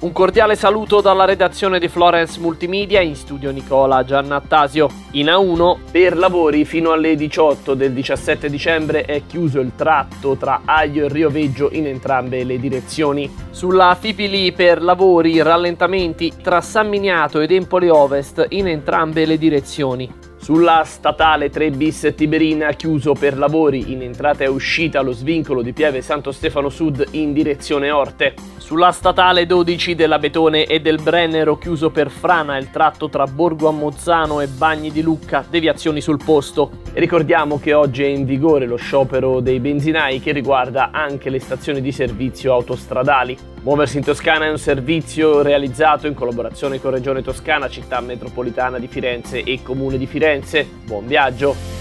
Un cordiale saluto dalla redazione di Florence Multimedia, in studio Nicola Giannattasio. In A1, per lavori fino alle 18 del 17 dicembre è chiuso il tratto tra Aglio e Rio Veggio in entrambe le direzioni. Sulla Fipili per lavori rallentamenti tra San Miniato ed Empoli Ovest in entrambe le direzioni. Sulla statale 3 bis Tiberina chiuso per lavori in entrata e uscita lo svincolo di Pieve Santo Stefano Sud in direzione Orte. Sulla statale 12 della Betone e del Brennero chiuso per Frana il tratto tra Borgo Ammozzano e Bagni di Lucca, deviazioni sul posto. E ricordiamo che oggi è in vigore lo sciopero dei benzinai che riguarda anche le stazioni di servizio autostradali. Muoversi in Toscana è un servizio realizzato in collaborazione con Regione Toscana, Città Metropolitana di Firenze e Comune di Firenze. Buon viaggio!